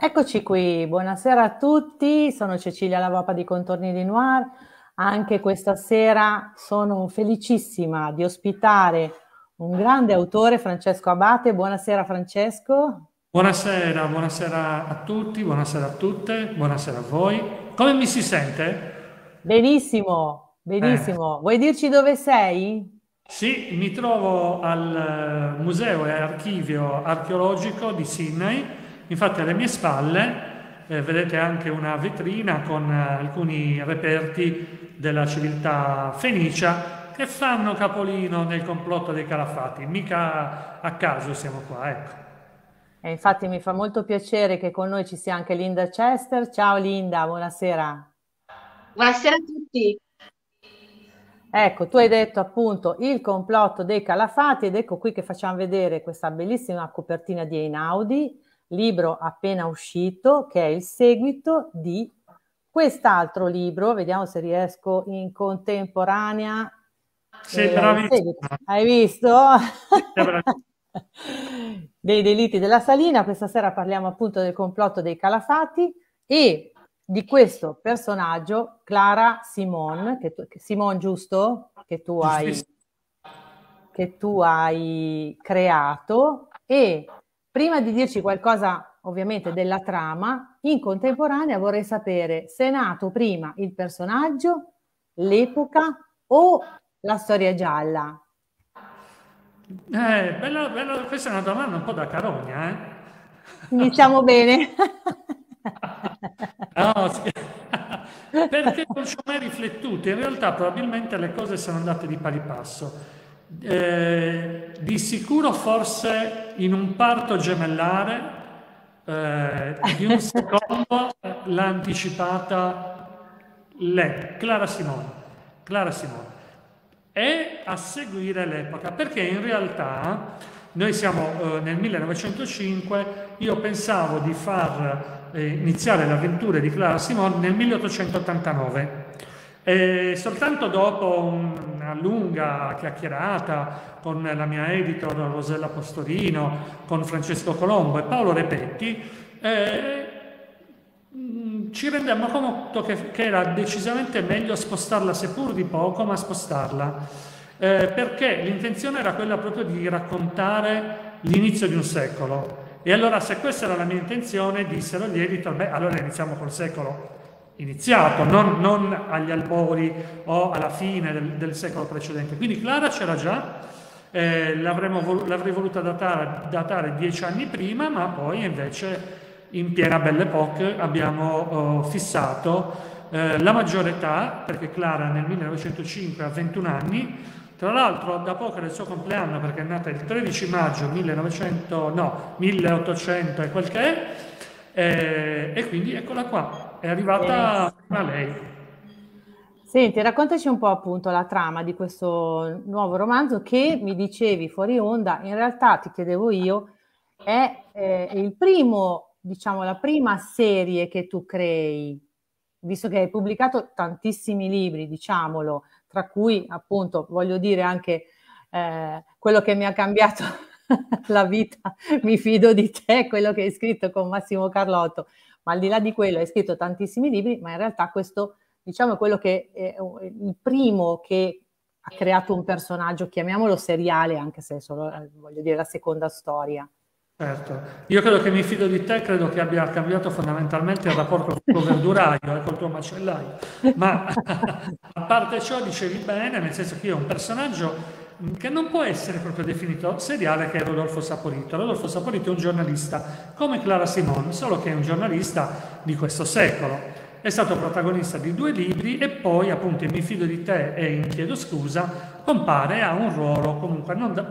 Eccoci qui, buonasera a tutti, sono Cecilia Lavapa di Contorni di Noir. Anche questa sera sono felicissima di ospitare un grande autore, Francesco Abate. Buonasera Francesco. Buonasera, buonasera a tutti, buonasera a tutte, buonasera a voi. Come mi si sente? Benissimo, benissimo. Eh. Vuoi dirci dove sei? Sì, mi trovo al eh, Museo e Archivio Archeologico di Sydney Infatti alle mie spalle eh, vedete anche una vetrina con eh, alcuni reperti della civiltà fenicia che fanno capolino nel complotto dei calafati. Mica a caso siamo qua, ecco. E infatti mi fa molto piacere che con noi ci sia anche Linda Chester. Ciao Linda, buonasera. Buonasera a tutti. Ecco, tu hai detto appunto il complotto dei calafati ed ecco qui che facciamo vedere questa bellissima copertina di Einaudi libro appena uscito che è il seguito di quest'altro libro, vediamo se riesco in contemporanea. Sei eh, Hai visto? dei delitti della Salina, questa sera parliamo appunto del complotto dei Calafati e di questo personaggio, Clara Simon, che tu, Simon giusto? Che tu hai, che tu hai creato e Prima di dirci qualcosa ovviamente della trama, in contemporanea vorrei sapere se è nato prima il personaggio, l'epoca o la storia gialla. Eh, bella, bella, questa è una domanda un po' da carogna, eh? Iniziamo bene. no, sì. Perché non ci ho mai riflettuto, in realtà probabilmente le cose sono andate di pari passo. Eh, di sicuro forse in un parto gemellare eh, di un secondo l'ha anticipata lei, Clara Simone. Clara Simone. E a seguire l'epoca, perché in realtà noi siamo eh, nel 1905, io pensavo di far eh, iniziare le avventure di Clara Simone nel 1889 e soltanto dopo una lunga chiacchierata con la mia editor Rosella Postorino, con Francesco Colombo e Paolo Repetti, eh, ci rendemmo conto che, che, era decisamente meglio spostarla, seppur di poco, ma spostarla, eh, perché l'intenzione era quella proprio di raccontare l'inizio di un secolo. E allora se questa era la mia intenzione, dissero gli editor, beh allora iniziamo col secolo iniziato, non, non, agli albori o alla fine del, del secolo precedente. Quindi Clara c'era già, eh, l'avrei voluta datare, datare, dieci anni prima, ma poi invece in piena Belle Époque abbiamo oh, fissato eh, la maggiore età, perché Clara nel 1905 ha 21 anni, tra l'altro da poco era il suo compleanno perché è nata il 13 maggio 1900, no, 1800 e quel che è, eh, e quindi eccola qua, è arrivata a lei. Senti, raccontaci un po' appunto la trama di questo nuovo romanzo che mi dicevi fuori onda, in realtà ti chiedevo io, è eh, il primo, diciamo, la prima serie che tu crei, visto che hai pubblicato tantissimi libri, diciamolo, tra cui appunto voglio dire anche eh, quello che mi ha cambiato la vita, mi fido di te, quello che hai scritto con Massimo Carlotto ma al di là di quello hai scritto tantissimi libri, ma in realtà questo diciamo è quello che è il primo che ha creato un personaggio, chiamiamolo seriale, anche se solo, eh, voglio dire, la seconda storia. Certo, io credo che mi fido di te, credo che abbia cambiato fondamentalmente il rapporto con il tuo verduraio e col tuo macellaio, ma a parte ciò dicevi bene, nel senso che io un personaggio che non può essere proprio definito seriale che è Rodolfo Saporito. Rodolfo Saporito è un giornalista come Clara Simone, solo che è un giornalista di questo secolo. È stato protagonista di due libri e poi appunto in Mi fido di te e in Chiedo scusa compare a un ruolo comunque non, da,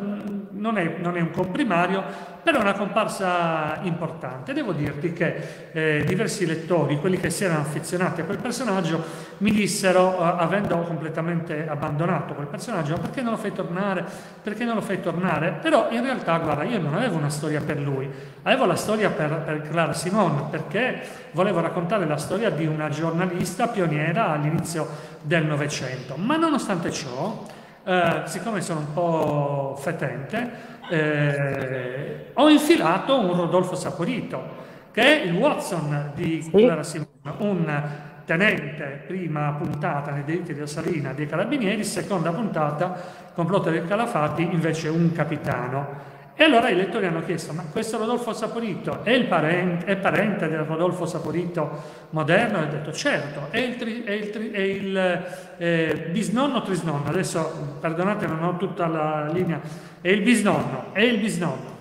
non, è, non, è, un comprimario, però è una comparsa importante. Devo dirti che eh, diversi lettori, quelli che si erano affezionati a quel personaggio, mi dissero, eh, avendo completamente abbandonato quel personaggio, perché non lo fai tornare? Perché non lo fai tornare? Però in realtà, guarda, io non avevo una storia per lui, avevo la storia per, per Clara Simone, perché volevo raccontare la storia di una giornalista pioniera all'inizio del Novecento. Ma nonostante ciò, eh, siccome sono un po' fetente, eh, ho infilato un Rodolfo Saporito, che è il Watson di. Clara Simone, un tenente, prima puntata nei delitti della Salina dei Carabinieri, seconda puntata, complotto dei Calafati, invece un capitano. E allora i lettori hanno chiesto, ma questo Rodolfo Saporito è, parente, è parente del Rodolfo Saporito moderno? E ho detto, certo, è il, tri, è il, tri, è il eh, bisnonno trisnonno, adesso perdonate non ho tutta la linea, è il bisnonno, è il bisnonno.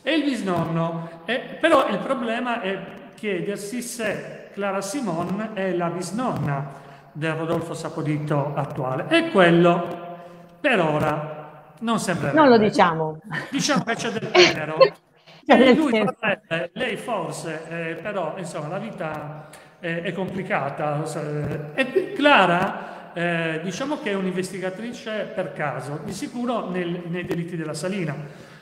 È il bisnonno, è, però il problema è chiedersi se Clara Simon è la bisnonna del Rodolfo Saporito attuale. E quello per ora non sembra. Non lo diciamo. Diciamo che c'è del tenero. E lui potrebbe, lei forse, eh, però insomma la vita è, è complicata. E Clara, eh, diciamo che è un'investigatrice per caso, di sicuro nel, nei delitti della Salina.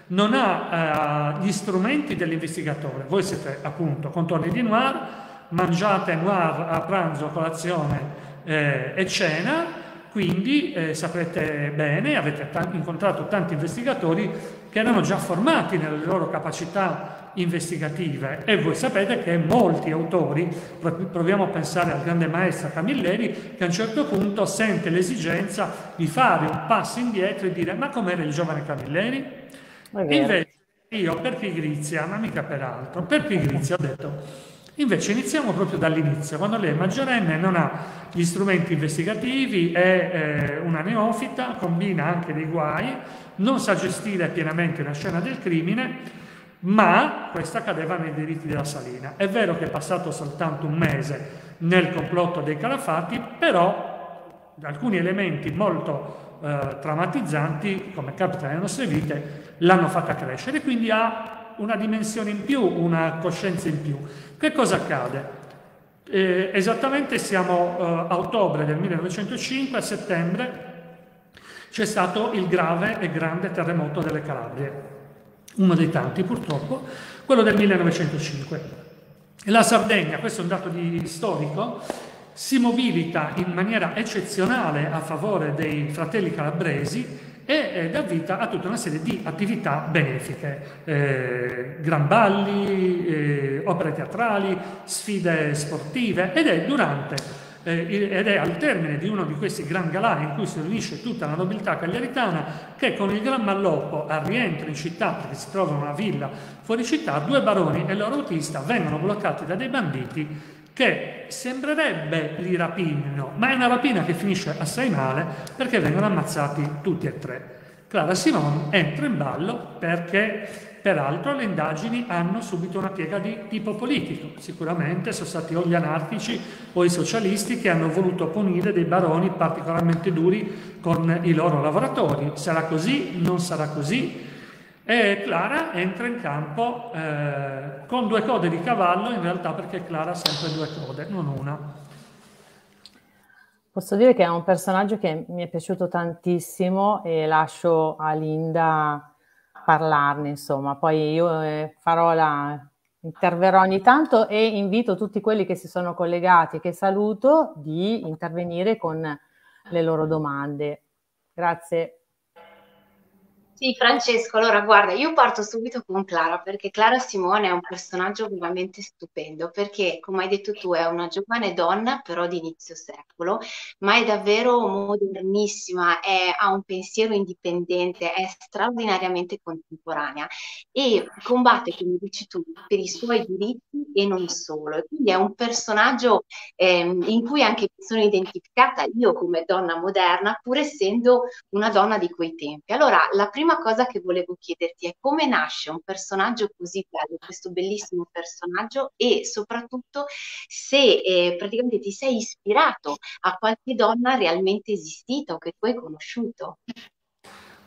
Non ha eh, gli strumenti dell'investigatore. Voi siete appunto contorni di noir, mangiate noir a pranzo, colazione eh, e cena quindi eh, saprete bene, avete incontrato tanti investigatori che erano già formati nelle loro capacità investigative e voi sapete che molti autori, proviamo a pensare al grande maestro Camilleri, che a un certo punto sente l'esigenza di fare un passo indietro e dire ma com'era il giovane Camilleri? Invece io per pigrizia, ma mica per altro, per pigrizia ho detto Invece iniziamo proprio dall'inizio, quando lei è maggiorenne, non ha gli strumenti investigativi, è eh, una neofita, combina anche dei guai, non sa gestire pienamente una scena del crimine, ma questa cadeva nei diritti della Salina. È vero che è passato soltanto un mese nel complotto dei Calafati, però alcuni elementi molto eh, traumatizzanti, come capita nelle nostre vite, l'hanno fatta crescere, quindi ha una dimensione in più, una coscienza in più. Che cosa accade? Eh, esattamente siamo eh, a ottobre del 1905, a settembre c'è stato il grave e grande terremoto delle Calabrie, uno dei tanti purtroppo, quello del 1905. La Sardegna, questo è un dato di storico, si mobilita in maniera eccezionale a favore dei fratelli calabresi e dà vita a tutta una serie di attività benefiche, eh, gran balli, eh, opere teatrali, sfide sportive ed è durante eh, ed è al termine di uno di questi gran galà in cui si riunisce tutta la nobiltà cagliaritana che con il gran malloppo al rientro in città, perché si trova una villa fuori città, due baroni e il loro autista vengono bloccati da dei banditi che sembrerebbe li rapinino, ma è una rapina che finisce assai male perché vengono ammazzati tutti e tre. Clara Simone entra in ballo perché peraltro le indagini hanno subito una piega di tipo politico. Sicuramente sono stati o gli anarchici o i socialisti che hanno voluto punire dei baroni particolarmente duri con i loro lavoratori. Sarà così? Non sarà così? E Clara entra in campo eh, con due code di cavallo, in realtà perché Clara ha sempre due code, non una. Posso dire che è un personaggio che mi è piaciuto tantissimo e lascio a Linda parlarne, insomma. Poi io eh, farò la, interverrò ogni tanto e invito tutti quelli che si sono collegati, che saluto, di intervenire con le loro domande. Grazie. Sì, Francesco, allora guarda, io parto subito con Clara perché Clara Simone è un personaggio veramente stupendo perché, come hai detto tu, è una giovane donna però di inizio secolo, ma è davvero modernissima, è, ha un pensiero indipendente, è straordinariamente contemporanea e combatte, come dici tu, per i suoi diritti e non solo. Quindi è un personaggio ehm, in cui anche mi sono identificata io come donna moderna, pur essendo una donna di quei tempi. Allora, la prima prima cosa che volevo chiederti è come nasce un personaggio così bello, questo bellissimo personaggio e soprattutto se eh, praticamente ti sei ispirato a qualche donna realmente esistita o che tu hai conosciuto.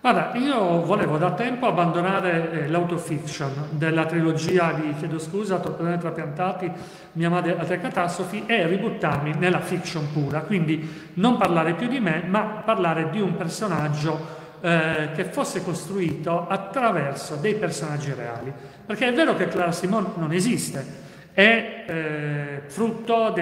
Guarda, io volevo da tempo abbandonare eh, l'autofiction della trilogia di Chiedo scusa, Torpedoni trapiantati, Mia madre a tre catastrofi e ributtarmi nella fiction pura, quindi non parlare più di me, ma parlare di un personaggio eh, che fosse costruito attraverso dei personaggi reali. Perché è vero che Clara Simone non esiste, è eh, frutto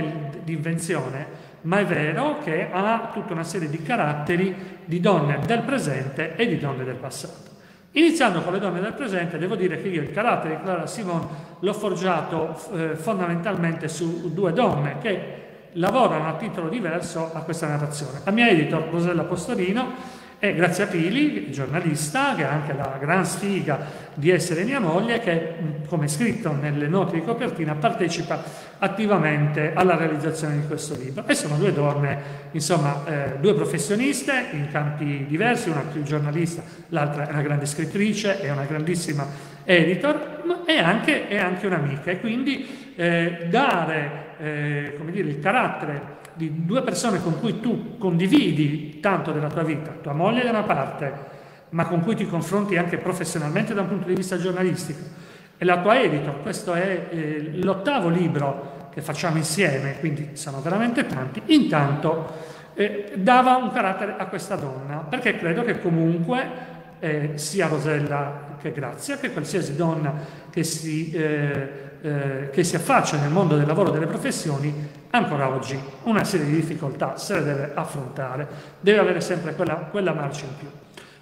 di invenzione, ma è vero che ha tutta una serie di caratteri di donne del presente e di donne del passato. Iniziando con le donne del presente, devo dire che io il carattere di Clara Simon l'ho forgiato eh, fondamentalmente su due donne che lavorano a titolo diverso a questa narrazione. La mia editor, Rosella Postorino, e Grazia Pili, giornalista, che ha anche la gran sfiga di essere mia moglie, che, come scritto nelle note di copertina, partecipa attivamente alla realizzazione di questo libro. E sono due donne, insomma, eh, due professioniste in campi diversi, una più giornalista, l'altra è una grande scrittrice, è una grandissima editor, ma è anche, è anche un'amica. E quindi eh, dare, eh, come dire, il carattere di due persone con cui tu condividi tanto della tua vita, tua moglie da una parte, ma con cui ti confronti anche professionalmente da un punto di vista giornalistico, e la tua editor, questo è eh, l'ottavo libro che facciamo insieme, quindi sono veramente tanti, intanto eh, dava un carattere a questa donna, perché credo che comunque eh, sia Rosella che Grazia, che qualsiasi donna che si, eh, eh, che si affaccia nel mondo del lavoro e delle professioni, ancora oggi una serie di difficoltà se le deve affrontare, deve avere sempre quella, quella marcia in più.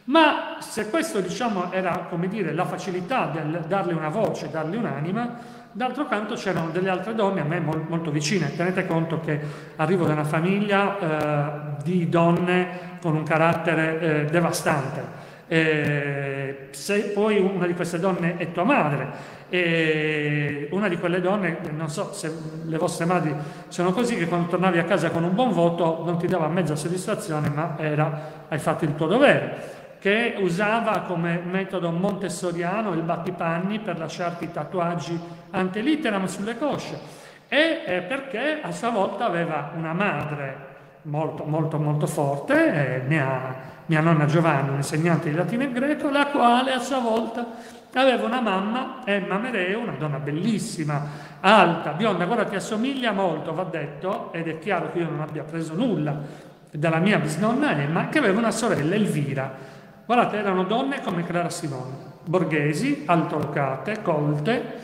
Ma se questo diciamo era dire la facilità del darle una voce, darle un'anima, d'altro canto c'erano delle altre donne a me molto vicine. Tenete conto che arrivo da una famiglia eh, di donne con un carattere eh, devastante eh, se poi una di queste donne è tua madre, e una di quelle donne, non so se le vostre madri sono così, che quando tornavi a casa con un buon voto non ti dava mezza soddisfazione, ma era hai fatto il tuo dovere, che usava come metodo montessoriano il battipanni per lasciarti tatuaggi ante litteram sulle cosce. E eh, perché a sua volta aveva una madre molto molto molto forte, eh, ne ha mia nonna Giovanna, un'insegnante di latino e greco, la quale a sua volta aveva una mamma, Emma Mereo, una donna bellissima, alta, bionda, guarda ti assomiglia molto, va detto, ed è chiaro che io non abbia preso nulla dalla mia bisnonna Emma, che aveva una sorella Elvira. Guardate, erano donne come Clara Simone, borghesi, altolocate, colte,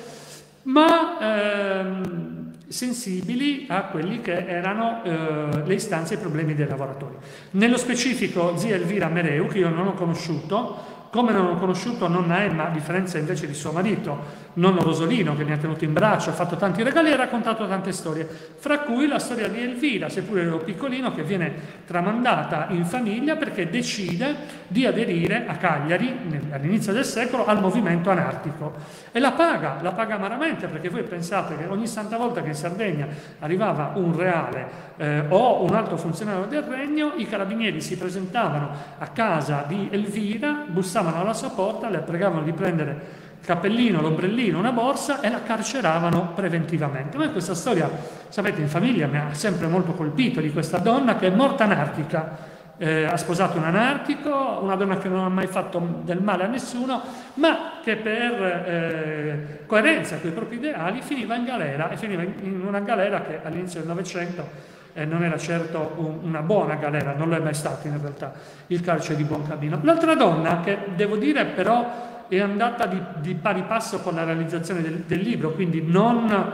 ma ehm, sensibili a quelli che erano eh, le istanze e i problemi dei lavoratori. Nello specifico zia Elvira Mereu, che io non ho conosciuto, come non ho conosciuto nonna Emma, a differenza invece di suo marito, nonno Rosolino che mi ha tenuto in braccio, ha fatto tanti regali e ha raccontato tante storie, fra cui la storia di Elvira, seppure ero piccolino, che viene tramandata in famiglia perché decide di aderire a Cagliari all'inizio del secolo al movimento anarchico. E la paga, la paga amaramente perché voi pensate che ogni santa volta che in Sardegna arrivava un reale eh, o un altro funzionario del regno, i carabinieri si presentavano a casa di Elvira, bussavano alla sua porta, le pregavano di prendere cappellino, l'ombrellino, una borsa e la carceravano preventivamente. Ma questa storia, sapete, in famiglia mi ha sempre molto colpito di questa donna che è morta anarchica. Eh, ha sposato un anarchico, una donna che non ha mai fatto del male a nessuno, ma che per eh, coerenza con i propri ideali finiva in galera e finiva in una galera che all'inizio del Novecento eh, non era certo un, una buona galera, non lo è mai stato in realtà il carcere di Buoncamino. L'altra donna che devo dire però è andata di, di pari passo con la realizzazione del, del libro, quindi non,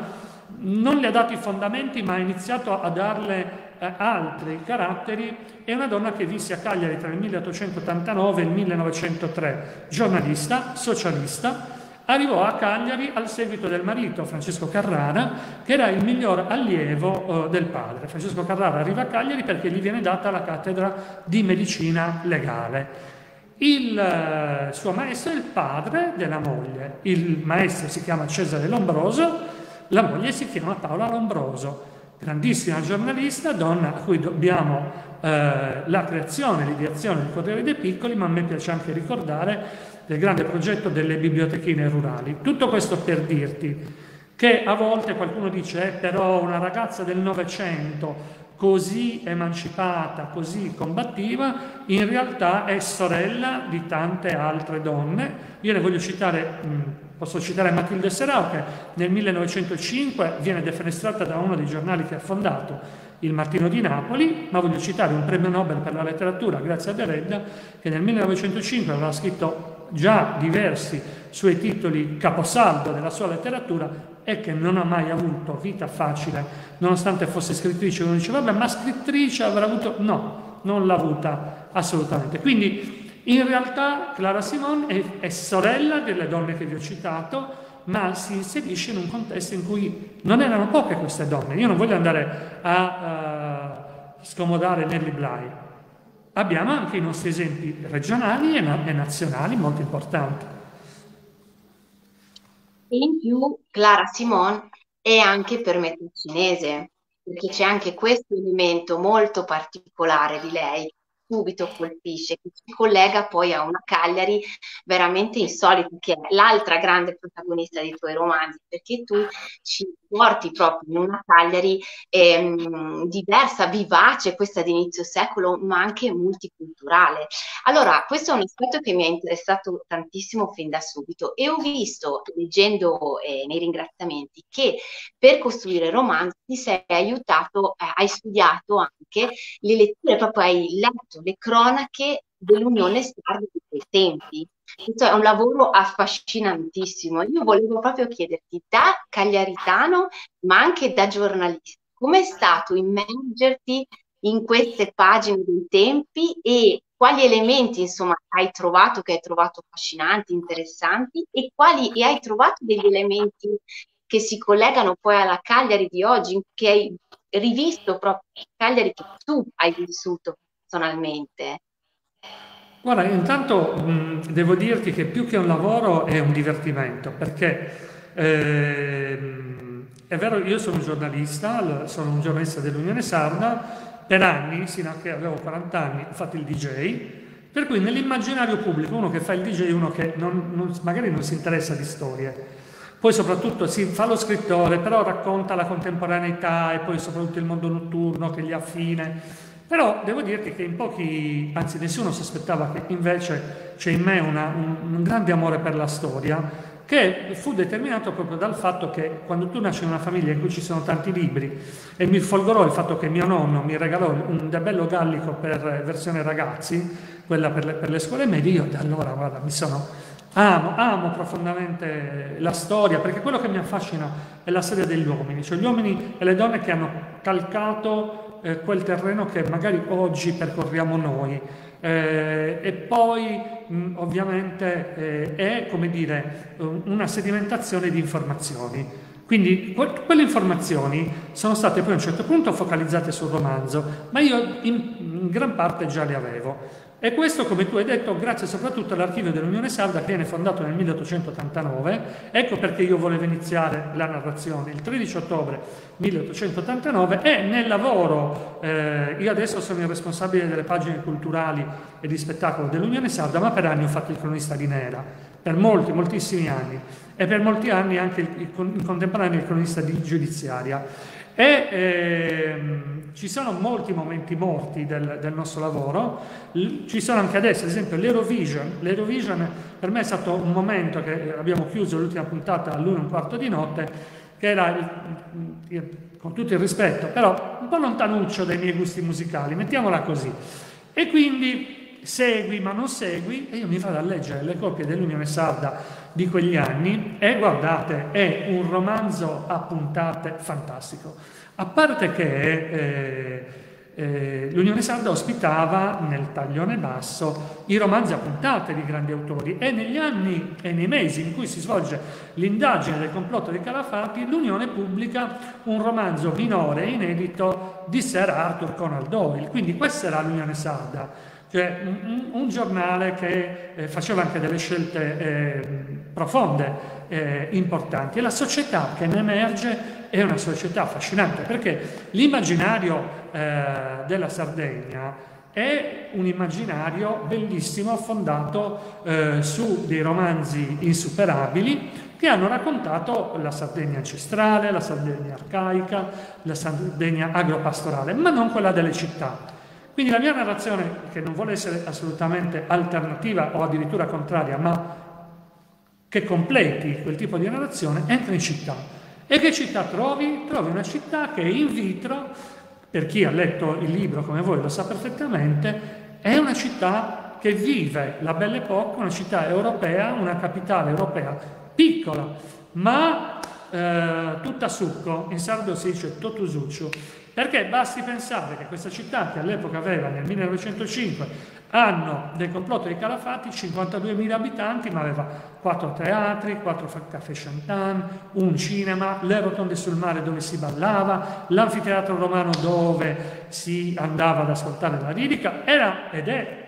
non, le ha dato i fondamenti ma ha iniziato a darle eh, altri caratteri, è una donna che visse a Cagliari tra il 1889 e il 1903, giornalista, socialista, arrivò a Cagliari al seguito del marito Francesco Carrara, che era il miglior allievo eh, del padre. Francesco Carrara arriva a Cagliari perché gli viene data la cattedra di medicina legale. Il eh, suo maestro è il padre della moglie. Il maestro si chiama Cesare Lombroso, la moglie si chiama Paola Lombroso, grandissima giornalista, donna a cui dobbiamo eh, la creazione, l'ideazione del Corriere dei Piccoli, ma a me piace anche ricordare del grande progetto delle bibliotechine rurali. Tutto questo per dirti che a volte qualcuno dice eh, però una ragazza del Novecento così emancipata, così combattiva, in realtà è sorella di tante altre donne. Io ne voglio citare, posso citare Matilde Serao, che nel 1905 viene defenestrata da uno dei giornali che ha fondato, il Martino di Napoli, ma voglio citare un premio Nobel per la letteratura, grazie a Beredda, che nel 1905 aveva scritto già diversi suoi titoli caposaldo della sua letteratura e che non ha mai avuto vita facile, nonostante fosse scrittrice, uno dice vabbè ma scrittrice avrà avuto, no, non l'ha avuta assolutamente. Quindi In realtà Clara Simone è, è sorella delle donne che vi ho citato, ma si inserisce in un contesto in cui non erano poche queste donne. Io non voglio andare a uh, scomodare Nelly Bly. Abbiamo anche i nostri esempi regionali e, na- e nazionali molto importanti. In più, Clara Simone è anche per metà cinese, perché c'è anche questo elemento molto particolare di lei, subito colpisce, che ci collega poi a una Cagliari veramente insolita, che è l'altra grande protagonista dei tuoi romanzi, perché tu ci porti proprio in una Cagliari ehm, diversa, vivace, questa di inizio secolo, ma anche multiculturale. Allora, questo è un aspetto che mi ha interessato tantissimo fin da subito e ho visto, leggendo eh, nei ringraziamenti, che per costruire romanzi sei aiutato, eh, hai studiato anche le letture, proprio hai letto le cronache dell'Unione Sarda di quei tempi. Questo è un lavoro affascinantissimo. Io volevo proprio chiederti, da cagliaritano, ma anche da giornalista, com'è stato immergerti in queste pagine dei tempi e quali elementi insomma hai trovato che hai trovato affascinanti, interessanti e quali e hai trovato degli elementi che si collegano poi alla Cagliari di oggi, che hai rivisto proprio Cagliari che tu hai vissuto personalmente. Guarda, intanto mh, devo dirti che più che un lavoro è un divertimento, perché eh, è vero, io sono un giornalista, sono un giornalista dell'Unione Sarda, per anni, sino a che avevo 40 anni, ho fatto il DJ, per cui nell'immaginario pubblico uno che fa il DJ uno che non, non, magari non si interessa di storie, poi soprattutto si fa lo scrittore, però racconta la contemporaneità e poi soprattutto il mondo notturno che gli affine. Però devo dirti che in pochi, anzi nessuno si aspettava che invece c'è in me una, un, un grande amore per la storia che fu determinato proprio dal fatto che quando tu nasci in una famiglia in cui ci sono tanti libri e mi folgorò il fatto che mio nonno mi regalò un debello gallico per versione ragazzi, quella per le, per le scuole medie, io da allora guarda, mi sono amo, amo profondamente la storia perché quello che mi affascina è la storia degli uomini, cioè gli uomini e le donne che hanno calcato eh, quel terreno che magari oggi percorriamo noi. Eh, e poi mh, ovviamente eh, è come dire una sedimentazione di informazioni. Quindi que- quelle informazioni sono state poi a un certo punto focalizzate sul romanzo, ma io in, in gran parte già le avevo. E questo, come tu hai detto, grazie soprattutto all'archivio dell'Unione Sarda che viene fondato nel 1889. Ecco perché io volevo iniziare la narrazione il 13 ottobre 1889 e nel lavoro, eh, io adesso sono il responsabile delle pagine culturali e di spettacolo dell'Unione Sarda, ma per anni ho fatto il cronista di Nera, per molti, moltissimi anni, e per molti anni anche in contemporanea il cronista di giudiziaria. E ehm, ci sono molti momenti morti del, del nostro lavoro, L- ci sono anche adesso, ad esempio l'Eurovision. L'Eurovision per me è stato un momento che abbiamo chiuso l'ultima puntata all'una e un quarto di notte, che era, con tutto il rispetto, però un po' lontanuccio dai miei gusti musicali, mettiamola così. E quindi segui ma non segui, e io mi vado a leggere le copie dell'Unione Sarda di quegli anni e guardate, è un romanzo a puntate fantastico. A parte che eh, eh, l'Unione Sarda ospitava nel taglione basso i romanzi a puntate di grandi autori e negli anni e nei mesi in cui si svolge l'indagine del complotto dei Calafati, l'Unione pubblica un romanzo minore e inedito di Sir Arthur Conan Doyle. Quindi questa era l'Unione Sarda cioè un, un giornale che eh, faceva anche delle scelte eh, profonde, eh, importanti. E la società che ne emerge è una società affascinante perché l'immaginario eh, della Sardegna è un immaginario bellissimo fondato eh, su dei romanzi insuperabili che hanno raccontato la Sardegna ancestrale, la Sardegna arcaica, la Sardegna agropastorale, ma non quella delle città. Quindi la mia narrazione, che non vuole essere assolutamente alternativa o addirittura contraria, ma che completi quel tipo di narrazione, entra in città. E che città trovi? Trovi una città che in vitro, per chi ha letto il libro come voi lo sa perfettamente, è una città che vive la Belle Époque, una città europea, una capitale europea piccola, ma eh, tutta succo, in sardo si dice totusuccio, perché basti pensare che questa città che all'epoca aveva nel 1905 anno del complotto dei Calafati 52.000 abitanti, ma aveva quattro teatri, quattro caffè chantan, un cinema, le rotonde sul mare dove si ballava, l'anfiteatro romano dove si andava ad ascoltare la lirica, era ed è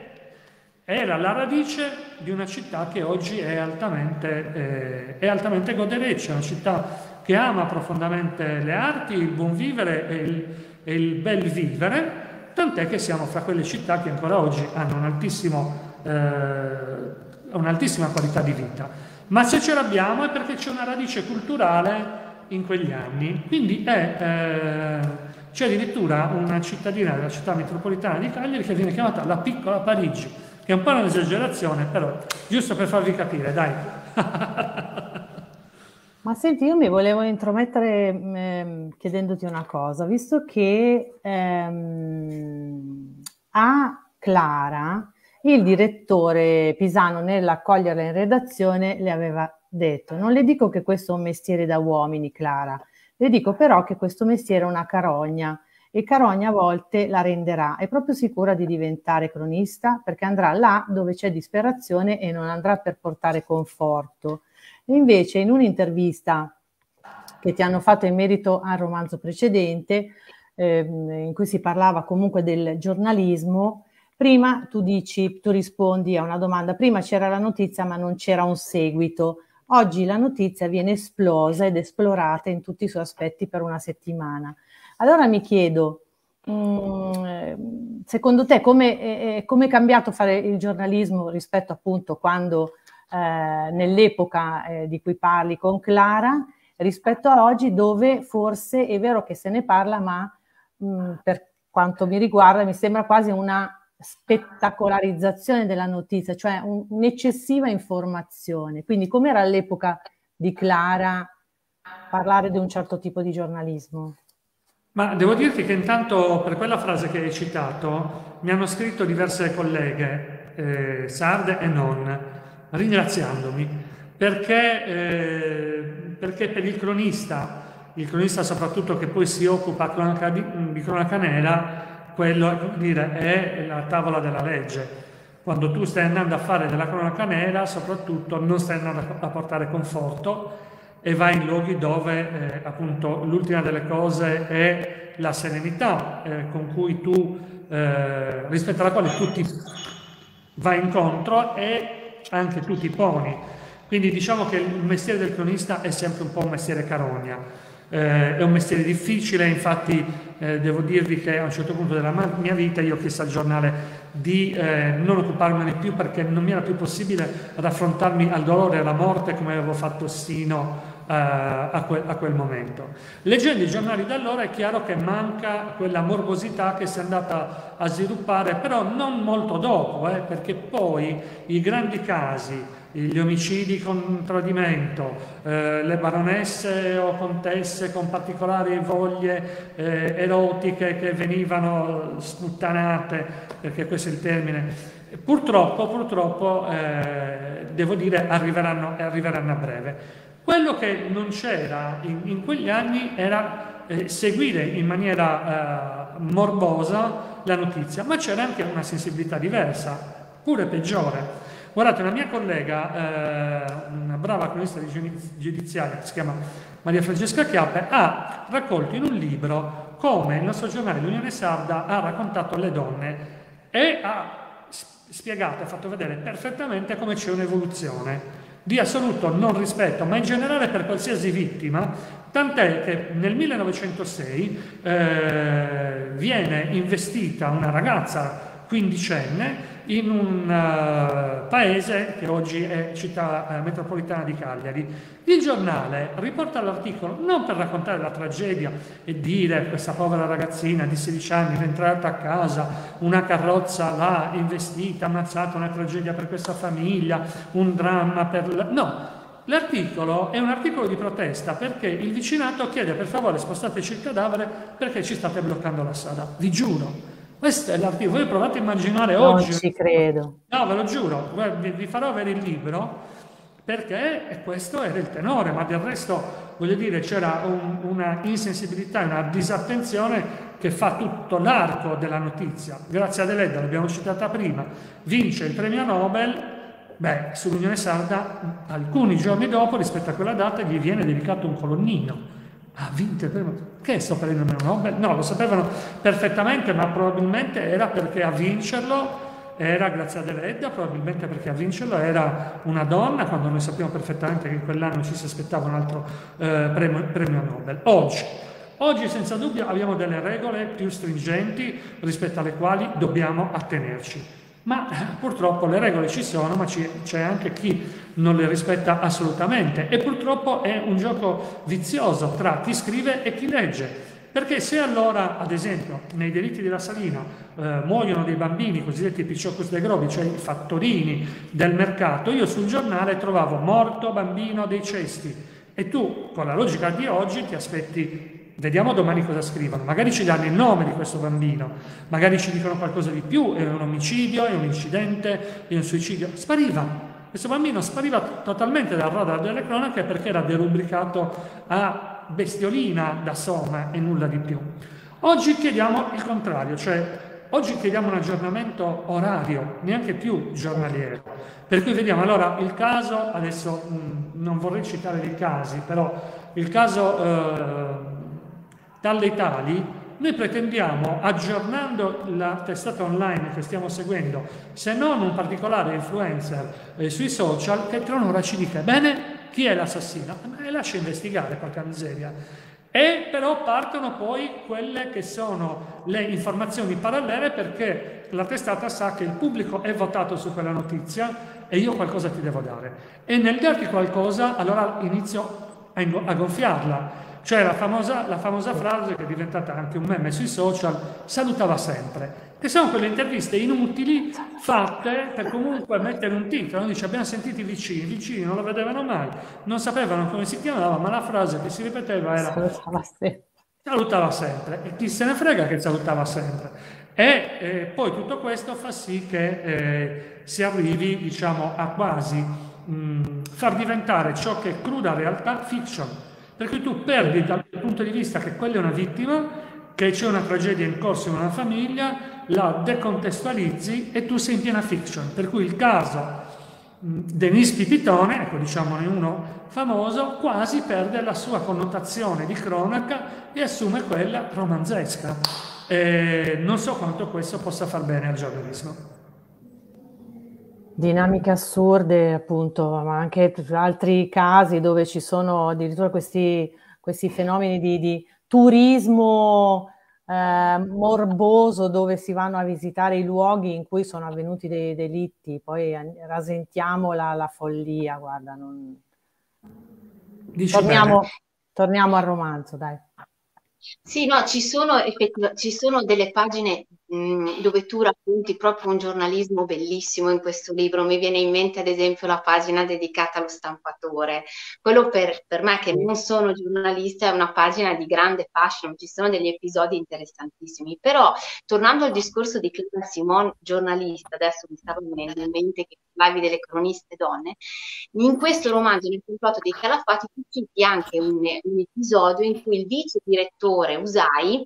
era la radice di una città che oggi è altamente, eh, è altamente godereccia, una città che ama profondamente le arti, il buon vivere e il, e il bel vivere, tant'è che siamo fra quelle città che ancora oggi hanno un eh, un'altissima qualità di vita. Ma se ce l'abbiamo è perché c'è una radice culturale in quegli anni. Quindi è, eh, c'è addirittura una cittadina della città metropolitana di Cagliari che viene chiamata la piccola Parigi, che è un po' un'esagerazione, però giusto per farvi capire, dai. Ma senti, io mi volevo intromettere eh, chiedendoti una cosa, visto che ehm, a Clara il direttore Pisano nell'accoglierla in redazione le aveva detto, non le dico che questo è un mestiere da uomini, Clara, le dico però che questo mestiere è una carogna e carogna a volte la renderà. È proprio sicura di diventare cronista perché andrà là dove c'è disperazione e non andrà per portare conforto invece in un'intervista che ti hanno fatto in merito al romanzo precedente, ehm, in cui si parlava comunque del giornalismo, prima tu dici, tu rispondi a una domanda, prima c'era la notizia ma non c'era un seguito. Oggi la notizia viene esplosa ed esplorata in tutti i suoi aspetti per una settimana. Allora mi chiedo, mm, secondo te come è, come è cambiato fare il giornalismo rispetto appunto quando eh, nell'epoca eh, di cui parli con Clara rispetto a oggi dove forse è vero che se ne parla, ma mh, mm, per quanto mi riguarda mi sembra quasi una spettacolarizzazione della notizia, cioè un, un'eccessiva informazione. Quindi com'era all'epoca di Clara parlare di un certo tipo di giornalismo? Ma devo dirti che intanto per quella frase che hai citato mi hanno scritto diverse colleghe, eh, sarde e non, ringraziandomi perché, eh, perché per il cronista, il cronista soprattutto che poi si occupa di, di cronaca nera, quello dire, è la tavola della legge. Quando tu stai andando a fare della cronaca nera, soprattutto non stai andando a portare conforto e vai in luoghi dove eh, appunto l'ultima delle cose è la serenità eh, con cui tu, eh, rispetto alla quale tu ti vai incontro e anche tu ti poni. Quindi diciamo che il mestiere del cronista è sempre un po' un mestiere carogna. Eh, è un mestiere difficile, infatti eh, devo dirvi che a un certo punto della mia vita io ho chiesto al giornale di eh, non occuparmene più perché non mi era più possibile ad affrontarmi al dolore e alla morte come avevo fatto sino eh, a, quel, a, quel, momento. Leggendo i giornali da allora è chiaro che manca quella morbosità che si è andata a sviluppare, però non molto dopo, eh, perché poi i grandi casi, gli omicidi con tradimento, eh, le baronesse o contesse con particolari voglie eh, erotiche che venivano sputtanate, perché questo è il termine, purtroppo, purtroppo eh, devo dire, arriveranno, arriveranno a breve. Quello che non c'era in, in, quegli anni era eh, seguire in maniera eh, morbosa la notizia, ma c'era anche una sensibilità diversa, pure peggiore. Guardate, una mia collega, eh, una brava cronista giudiziaria che si chiama Maria Francesca Chiappe, ha raccolto in un libro come il nostro giornale L'Unione Sarda ha raccontato alle donne e ha spiegato, ha fatto vedere perfettamente come c'è un'evoluzione di assoluto non rispetto, ma in generale per qualsiasi vittima, tant'è che nel 1906 eh, viene investita una ragazza quindicenne in un uh, paese che oggi è città uh, metropolitana di Cagliari. Il giornale riporta l'articolo non per raccontare la tragedia e dire questa povera ragazzina di 16 anni è entrata a casa, una carrozza l'ha investita, ammazzata, una tragedia per questa famiglia, un dramma per... La... No, L'articolo è un articolo di protesta perché il vicinato chiede per favore spostateci il cadavere perché ci state bloccando la strada. Vi giuro, questo è l'articolo, voi provate a immaginare non oggi... Non ci credo. No, ve lo giuro, vi, vi farò avere il libro perché questo era il tenore, ma del resto, voglio dire, c'era un, una insensibilità, una disattenzione che fa tutto l'arco della notizia. Grazie ad Eledda, l'abbiamo citata prima, vince il premio Nobel, beh, sull'Unione Sarda alcuni giorni dopo, rispetto a quella data, gli viene dedicato un colonnino. Ha vinto il premio. Che sto premio Nobel? No, lo sapevano perfettamente, ma probabilmente era perché a vincerlo era Grazia Deledda, probabilmente perché a vincerlo era una donna, quando noi sappiamo perfettamente che in quell'anno ci si aspettava un altro eh, premio, premio Nobel. Oggi, oggi senza dubbio abbiamo delle regole più stringenti rispetto alle quali dobbiamo attenerci. Ma purtroppo le regole ci sono, ma c'è anche chi non le rispetta assolutamente e purtroppo è un gioco vizioso tra chi scrive e chi legge. Perché se allora, ad esempio, nei delitti della Salina eh, muoiono dei bambini cosiddetti picciocos de grobi, cioè i fattorini del mercato, io sul giornale trovavo morto bambino dei cesti e tu con la logica di oggi ti aspetti, vediamo domani cosa scrivono, magari ci danno il nome di questo bambino, magari ci dicono qualcosa di più, è un omicidio, è un incidente, è un suicidio, spariva. Questo bambino spariva totalmente dal radar delle cronache perché era derubricato a bestiolina da Soma e nulla di più. Oggi chiediamo il contrario, cioè oggi chiediamo un aggiornamento orario, neanche più giornaliero. Per cui vediamo allora il caso, adesso mh, mm, non vorrei citare dei casi, però il caso eh, dalle Tali, noi pretendiamo, aggiornando la testata online che stiamo seguendo, se non un particolare influencer eh, sui social, che tra un'ora ci dica, bene, chi è l'assassino? E lascia investigare, porca miseria. E però partono poi quelle che sono le informazioni parallele perché la testata sa che il pubblico è votato su quella notizia e io qualcosa ti devo dare. E nel darti qualcosa, allora inizio a gonfiarla. Cioè la famosa, la famosa frase che è diventata anche un meme sui social, salutava sempre che sono quelle interviste inutili fatte per comunque mettere un titolo. Dice abbiamo sentito i vicini, i vicini non lo vedevano mai, non sapevano come si chiamava, ma la frase che si ripeteva era salutava sempre. Salutava sempre. E chi se ne frega che salutava sempre. E eh, poi tutto questo fa sì che eh, si arrivi, diciamo, a quasi mh, mm, far diventare ciò che è cruda realtà fiction. Per cui tu perdi dal punto di vista che quella è una vittima, che c'è una tragedia in corso in una famiglia, la decontestualizzi e tu sei in piena fiction. Per cui il caso Denis Pipitone, ecco diciamone uno famoso, quasi perde la sua connotazione di cronaca e assume quella romanzesca. E non so quanto questo possa far bene al giornalismo. Dinamiche assurde, appunto, ma anche altri casi dove ci sono addirittura questi, questi fenomeni di, di turismo eh, morboso dove si vanno a visitare i luoghi in cui sono avvenuti dei delitti, poi rasentiamo la, la follia, guarda, non... torniamo, torniamo al romanzo, dai. Sì, no, ci sono, ci sono delle pagine mh, dove tu racconti proprio un giornalismo bellissimo in questo libro. Mi viene in mente, ad esempio, la pagina dedicata allo stampatore. Quello per, per me, che non sono giornalista, è una pagina di grande fashion, ci sono degli episodi interessantissimi. Però, tornando al discorso di Clara Simon, giornalista, adesso mi stava venendo in mente che parlavi delle croniste donne, in questo romanzo, nel complotto dei calafati, tu citi anche un, un episodio in cui il vice direttore Usai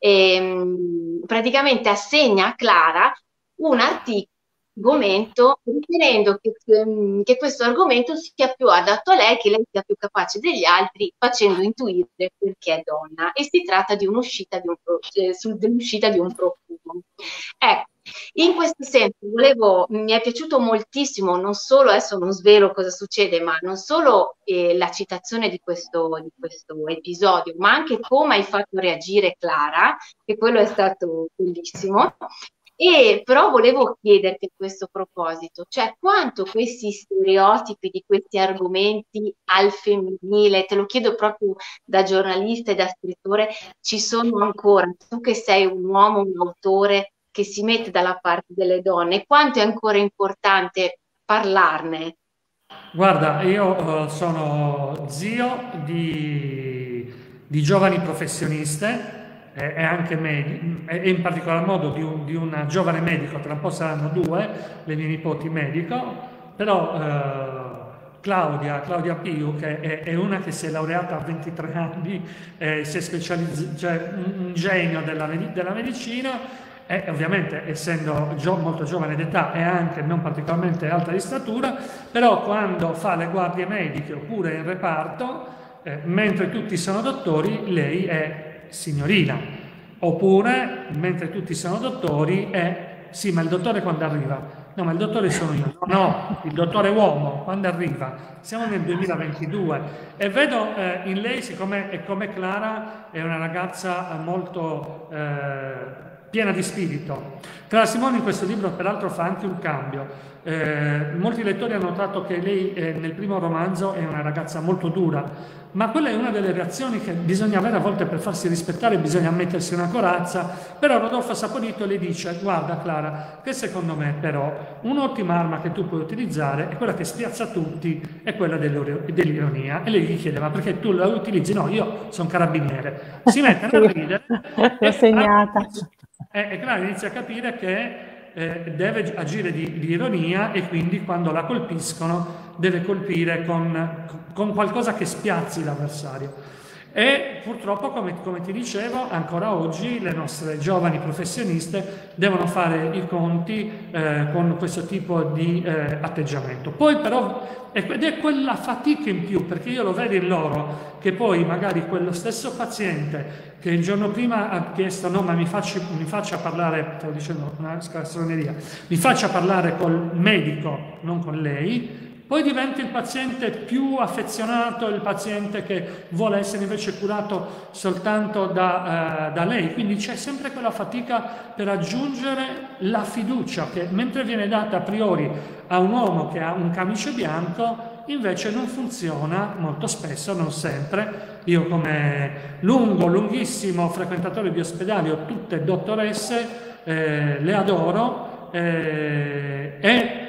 ehm, praticamente assegna a Clara un argomento ritenendo che, ehm, che, questo argomento sia più adatto a lei, che lei sia più capace degli altri, facendo intuire perché è donna. E si tratta di un'uscita di un, eh, dell'uscita di un profumo. Ecco, in questo senso volevo, mi è piaciuto moltissimo, non solo, adesso non svelo cosa succede, ma non solo eh, la citazione di questo, di questo episodio, ma anche come hai fatto reagire Clara, che quello è stato bellissimo. E però volevo chiederti a questo proposito, cioè quanto questi stereotipi di questi argomenti al femminile, te lo chiedo proprio da giornalista e da scrittore, ci sono ancora? Tu che sei un uomo, un autore, che si mette dalla parte delle donne, quanto è ancora importante parlarne? Guarda, io uh, sono zio di, di giovani professioniste e, e anche medici, e in particolar modo di, un, di una giovane medico, tra un po' saranno due, le mie nipoti medico, però uh, Claudia, Claudia Piu, che è, è, una che si è laureata a 23 anni, eh, si è specializzata, cioè un genio della, della medicina, e ovviamente essendo gio molto giovane d'età e anche non particolarmente alta di statura, però quando fa le guardie mediche oppure in reparto, eh, mentre tutti sono dottori, lei è signorina. Oppure, mentre tutti sono dottori, è sì, ma il dottore quando arriva? No, ma il dottore sono io. No, il dottore uomo, quando arriva? Siamo nel 2022 e vedo eh, in lei, siccome è come Clara, è una ragazza molto eh, piena di spirito. Clara Simone in questo libro peraltro fa anche un cambio. Eh, molti lettori hanno notato che lei eh, nel primo romanzo è una ragazza molto dura, ma quella è una delle reazioni che bisogna avere a volte per farsi rispettare, bisogna mettersi una corazza, però Rodolfo Saponito le dice, guarda Clara, che secondo me però un'ottima arma che tu puoi utilizzare è quella che spiazza tutti, è quella dell'ironia. E lei gli chiede, ma perché tu la utilizzi? No, io sono carabiniere. Si mette a ridere. L'ho segnata. E, e Clara inizia a capire che eh, deve agire di, di, ironia e quindi quando la colpiscono deve colpire con, con qualcosa che spiazzi l'avversario. E purtroppo, come, come, ti dicevo, ancora oggi le nostre giovani professioniste devono fare i conti eh, con questo tipo di eh, atteggiamento. Poi però, ed è quella fatica in più, perché io lo vedo in loro, che poi magari quello stesso paziente che il giorno prima ha chiesto no ma mi faccia, mi faccia parlare, stavo dicendo una scastroneria, mi faccia parlare col medico, non con lei, poi diventa il paziente più affezionato, il paziente che vuole essere invece curato soltanto da, eh, da lei. Quindi c'è sempre quella fatica per aggiungere la fiducia che mentre viene data a priori a un uomo che ha un camice bianco, invece non funziona molto spesso, non sempre. Io come lungo, lunghissimo frequentatore di ospedali ho tutte dottoresse, eh, le adoro eh, e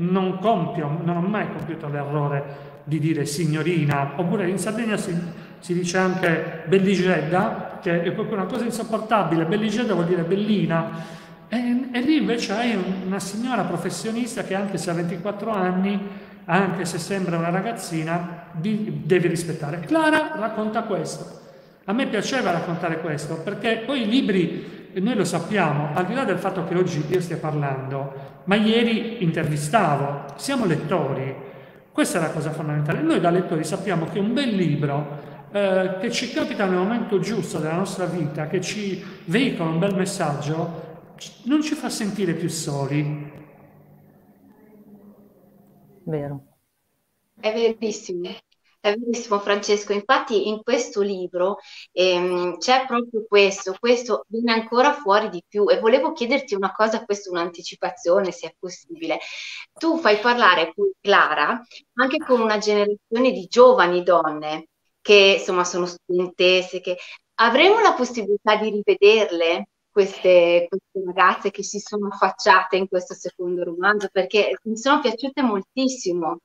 non compio, non ho mai compiuto l'errore di dire signorina, oppure in Sardegna si, si dice anche belligedda, che è proprio una cosa insopportabile, belligedda vuol dire bellina, e, e lì invece hai una signora professionista che anche se ha 24 anni, anche se sembra una ragazzina, devi rispettare. Clara racconta questo. A me piaceva raccontare questo, perché poi i libri noi lo sappiamo, al di là del fatto che oggi io stia parlando, ma ieri intervistavo, siamo lettori, questa è la cosa fondamentale. Noi da lettori sappiamo che un bel libro eh, che ci capita nel momento giusto della nostra vita, che ci veicola un bel messaggio, non ci fa sentire più soli. Vero. È verissimo. È verissimo Francesco, infatti in questo libro ehm, c'è proprio questo, questo viene ancora fuori di più e volevo chiederti una cosa, questa è un'anticipazione se è possibile. Tu fai parlare qui Clara anche con una generazione di giovani donne che insomma sono studentesse, che avremo la possibilità di rivederle queste, queste ragazze che si sono affacciate in questo secondo romanzo perché mi sono piaciute moltissimo.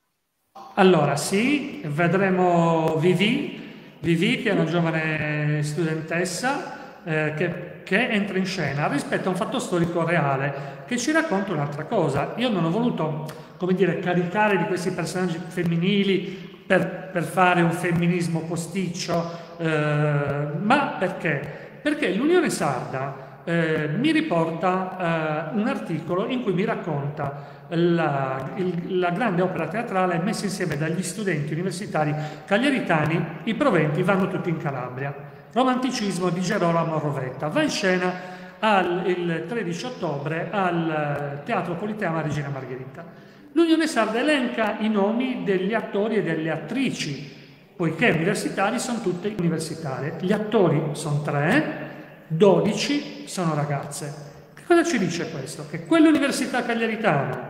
Allora, sì, vedremo Vivi, Vivi che è una giovane studentessa eh, che, che, entra in scena rispetto a un fatto storico reale che ci racconta un'altra cosa. Io non ho voluto, come dire, caricare di questi personaggi femminili per, per fare un femminismo posticcio, eh, ma perché? Perché l'Unione Sarda eh, mi riporta eh, un articolo in cui mi racconta la, il, la, grande opera teatrale messa insieme dagli studenti universitari cagliaritani, i proventi vanno tutti in Calabria. Romanticismo di Gerolamo Rovetta. Va in scena al, il 13 ottobre al Teatro Politeama Regina Margherita. L'Unione Sarda elenca i nomi degli attori e delle attrici, poiché universitari sono tutte universitarie. Gli attori sono tre, 12 sono ragazze. Che cosa ci dice questo? Che quell'università cagliaritana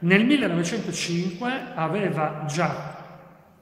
nel 1905 aveva già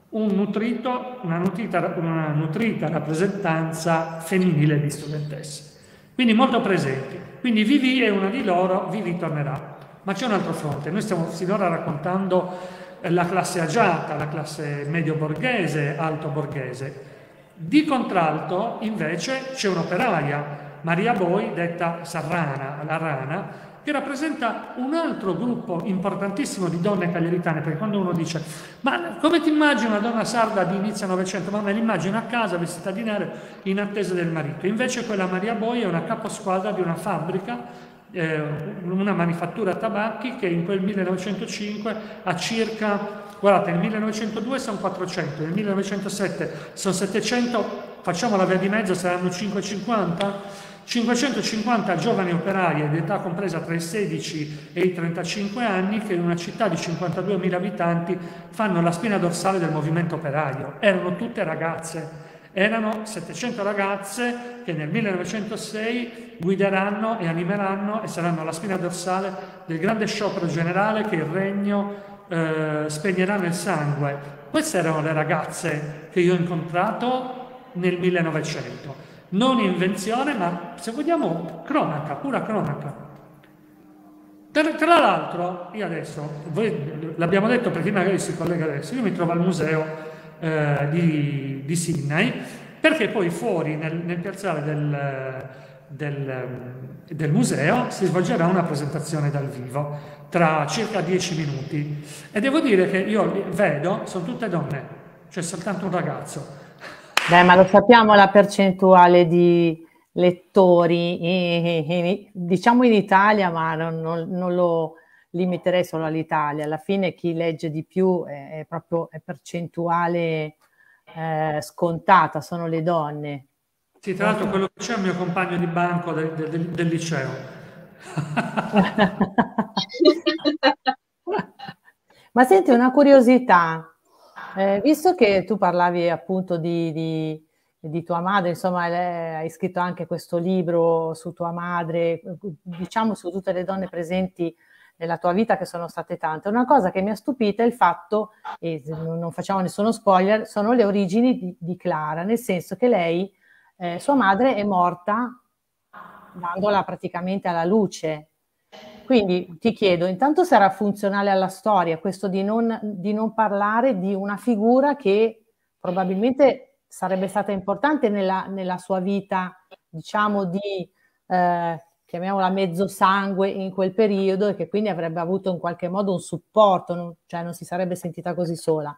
un nutrito, una, nutrita, una nutrita rappresentanza femminile di studentesse, quindi molto presenti. Quindi Vivi è una di loro, Vivi tornerà. Ma c'è un altro fronte, noi stiamo finora raccontando la classe agiata, la classe medio borghese, alto borghese. Di contralto invece c'è un'operaia, Maria Boi, detta Sarrana, la rana, che rappresenta un altro gruppo importantissimo di donne cagliaritane, perché quando uno dice ma come ti immagini una donna sarda di inizio Novecento? Ma me l'immagino a casa vestita di nero in attesa del marito. Invece quella Maria Boi è una caposquadra di una fabbrica eh, una manifattura tabacchi che in quel 1905 ha circa Guardate, nel 1902 sono 400, nel 1907 sono 700, facciamo la via di mezzo, saranno 550? 550 giovani operai di età compresa tra i 16 e i 35 anni che in una città di 52.000 abitanti fanno la spina dorsale del movimento operaio. Erano tutte ragazze, erano 700 ragazze che nel 1906 guideranno e animeranno e saranno la spina dorsale del grande sciopero generale che il regno eh, spegnerà nel sangue. Queste erano le ragazze che io ho incontrato nel 1900. Non invenzione, ma se vogliamo cronaca, pura cronaca. Tra, tra l'altro, io adesso, voi l'abbiamo detto perché magari si collega adesso, io mi trovo al museo eh, di, di, Sydney, perché poi fuori nel, nel piazzale del, del, del museo si svolgerà una presentazione dal vivo tra circa dieci minuti e devo dire che io vedo, sono tutte donne, c'è soltanto un ragazzo. Beh, ma lo sappiamo la percentuale di lettori, diciamo in Italia, ma non, non, non, lo limiterei solo all'Italia. Alla fine chi legge di più è, è proprio è percentuale eh, scontata, sono le donne. Sì, tra l'altro quello che c'è è il mio compagno di banco del, del, del liceo Ma senti una curiosità, eh, visto che tu parlavi appunto di, di, di tua madre, insomma hai scritto anche questo libro su tua madre, diciamo su tutte le donne presenti nella tua vita che sono state tante. Una cosa che mi ha stupito è il fatto, e non facciamo nessuno spoiler, sono le origini di, di Clara, nel senso che lei, eh, sua madre è morta dandola praticamente alla luce. Quindi ti chiedo, intanto sarà funzionale alla storia questo di non, di non parlare di una figura che probabilmente sarebbe stata importante nella, nella sua vita, diciamo, di, eh, chiamiamola mezzo sangue in quel periodo e che quindi avrebbe avuto in qualche modo un supporto, non, cioè non si sarebbe sentita così sola.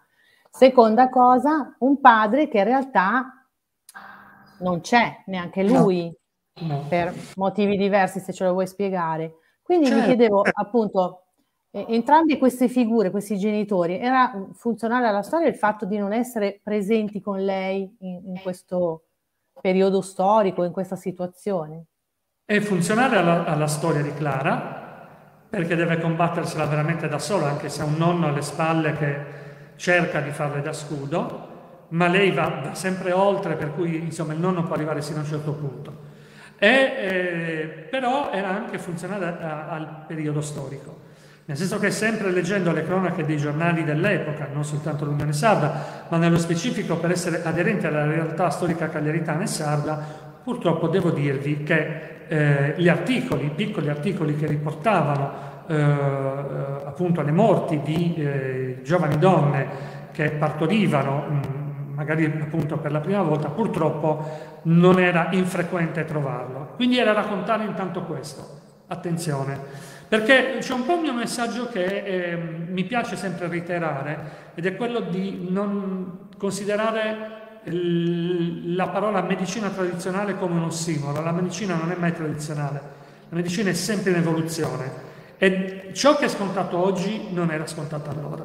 Seconda cosa, un padre che in realtà non c'è, neanche lui, no. per motivi diversi, se ce lo vuoi spiegare. Quindi certo. mi chiedevo appunto, eh, entrambe queste figure, questi genitori, era funzionale alla storia il fatto di non essere presenti con lei in, in questo periodo storico, in questa situazione? È funzionale alla, alla storia di Clara, perché deve combattersela veramente da sola, anche se ha un nonno alle spalle che cerca di farle da scudo, ma lei va, va sempre oltre, per cui insomma il nonno può arrivare sino a un certo punto. E, eh, però era anche funzionale a, al periodo storico, nel senso che sempre leggendo le cronache dei giornali dell'epoca, non soltanto l'Unione Sarda, ma nello specifico per essere aderente alla realtà storica cagliaritana e sarda, purtroppo devo dirvi che eh, gli articoli, i piccoli articoli che riportavano eh, appunto le morti di eh, giovani donne che partorivano mh, magari appunto per la prima volta, purtroppo non era infrequente trovarlo. Quindi era raccontare intanto questo. Attenzione, perché c'è un po' un mio messaggio che eh, mi piace sempre reiterare ed è quello di non considerare la parola medicina tradizionale come un ossimoro. La medicina non è mai tradizionale, la medicina è sempre in evoluzione e ciò che è scontato oggi non era scontato allora.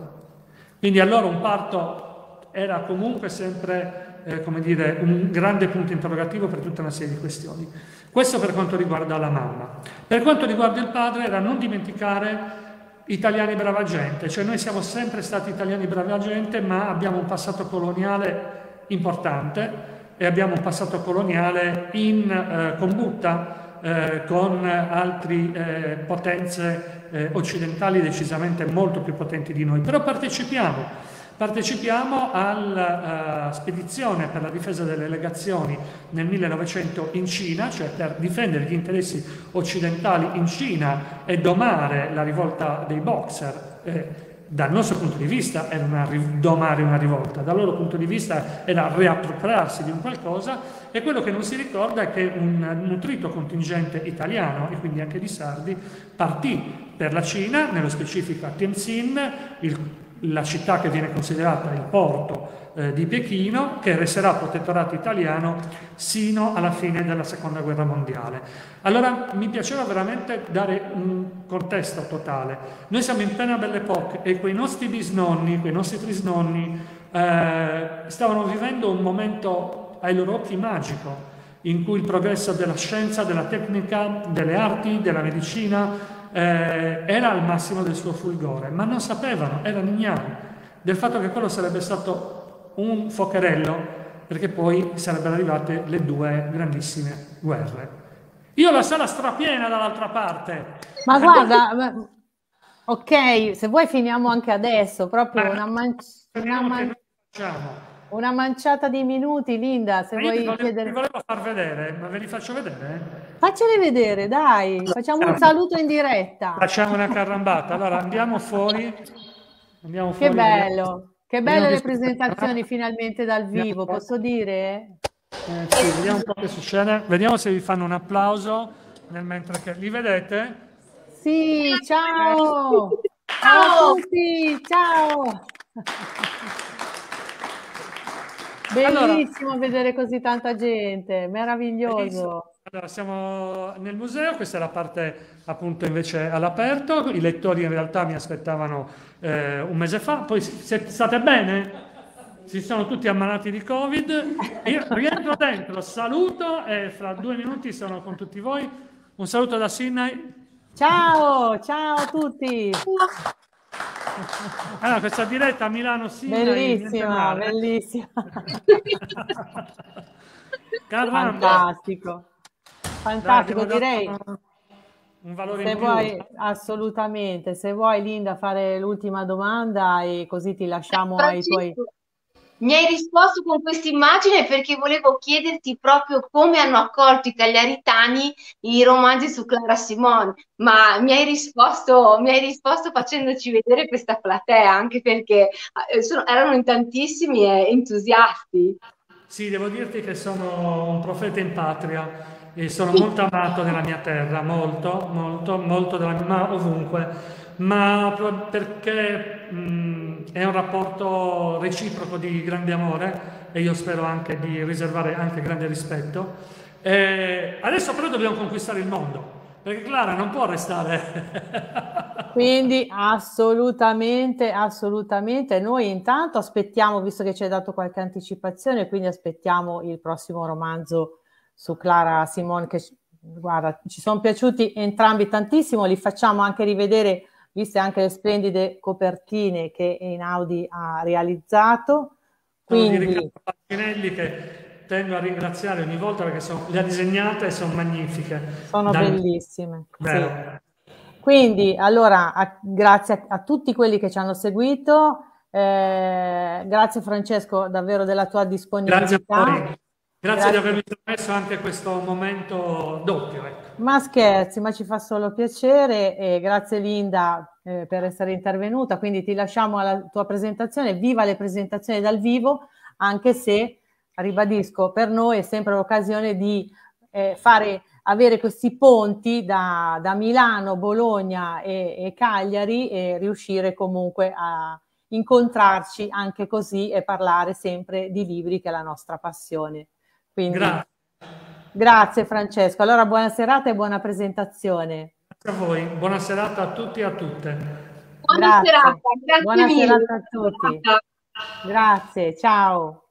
Quindi allora un parto era comunque sempre eh, come dire, un grande punto interrogativo per tutta una serie di questioni. Questo per quanto riguarda la mamma. Per quanto riguarda il padre era non dimenticare italiani brava gente, cioè noi siamo sempre stati italiani brava gente, ma abbiamo un passato coloniale importante e abbiamo un passato coloniale in eh, combutta eh, con altre eh, potenze eh, occidentali decisamente molto più potenti di noi, però partecipiamo Partecipiamo alla uh, spedizione per la difesa delle legazioni nel 1900 in Cina, cioè per difendere gli interessi occidentali in Cina e domare la rivolta dei boxer. Eh, dal nostro punto di vista era una, domare una rivolta, dal loro punto di vista era riappropriarsi di un qualcosa e quello che non si ricorda è che un nutrito contingente italiano e quindi anche di sardi partì per la Cina, nello specifico a Tianjin, il, la città che viene considerata il porto eh, di Pechino, che resterà protettorato italiano sino alla fine della seconda guerra mondiale. Allora mi piaceva veramente dare un contesto totale. Noi siamo in piena Belle Époque e quei nostri bisnonni, quei nostri trisnonni eh, stavano vivendo un momento ai loro occhi magico, in cui il progresso della scienza, della tecnica, delle arti, della medicina eh, era al massimo del suo fulgore, ma non sapevano, erano ignari del fatto che quello sarebbe stato un focherello perché poi sarebbero arrivate le due grandissime guerre. Io la sala strapiena dall'altra parte. Ma guarda, ok, se vuoi finiamo anche adesso, proprio una, man- una, man- una, manciata di minuti, Linda, se vuoi volevo, chiedere... Vi volevo far vedere, ma ve li faccio vedere? Facceli vedere, dai, facciamo un saluto in diretta. Facciamo una carrambata, allora andiamo fuori. Andiamo fuori che bello. Che belle le presentazioni finalmente dal vivo, posso dire? Eh, sì, vediamo un po' che succede. Vediamo se vi fanno un applauso nel mentre che li vedete. Sì, ciao! Ciao a tutti, ciao! Bellissimo allora, vedere così tanta gente, meraviglioso. Allora, siamo nel museo, questa è la parte appunto invece all'aperto, i lettori in realtà mi aspettavano eh, un mese fa, poi state bene? Si sono tutti ammalati di Covid, io rientro dentro, saluto e fra due minuti sono con tutti voi. Un saluto da Sydney. Ciao, ciao a tutti. Allora, questa diretta a Milano Sydney. Bellissima, bellissima. Fantastico. Fantastico, Dai, direi. Un valore se in vuoi, più. assolutamente, se vuoi Linda fare l'ultima domanda e così ti lasciamo ai tuoi... Mi hai risposto con questa immagine perché volevo chiederti proprio come hanno accolto i cagliaritani i romanzi su Clara Simone, ma mi hai risposto, mi hai risposto facendoci vedere questa platea, anche perché eh, sono, erano in tantissimi e entusiasti. Sì, devo dirti che sono un profeta in patria e sono molto amato nella mia terra, molto, molto, molto della, ma ovunque, ma perché mh, è un rapporto reciproco di grande amore e io spero anche di riservare anche grande rispetto. E adesso però dobbiamo conquistare il mondo, perché Clara non può restare. Quindi assolutamente, assolutamente. Noi intanto aspettiamo, visto che ci hai dato qualche anticipazione, quindi aspettiamo il prossimo romanzo su Clara Simone che guarda, ci sono piaciuti entrambi tantissimo, li facciamo anche rivedere, viste anche le splendide copertine che Einaudi ha realizzato. Quindi... Sono di che tengo a ringraziare ogni volta perché sono, le ha disegnate e sono magnifiche. Sono da... bellissime. Sì. Quindi, allora, a, grazie a, a, tutti quelli che ci hanno seguito. Eh, grazie Francesco davvero della tua disponibilità. Grazie a voi. Grazie, Grazie, di avermi permesso anche questo momento doppio. Ecco. Ma scherzi, ma ci fa solo piacere e grazie Linda eh, per essere intervenuta, quindi ti lasciamo alla tua presentazione, viva le presentazioni dal vivo, anche se, ribadisco, per noi è sempre l'occasione di eh, fare, avere questi ponti da, da Milano, Bologna e, e Cagliari e riuscire comunque a incontrarci anche così e parlare sempre di libri che è la nostra passione. Quindi, grazie. grazie Francesco. Allora buona serata e buona presentazione. Grazie a voi, buona serata a tutti e a tutte. Buona grazie. serata, grazie buona mille. serata a tutti. Grazie, ciao.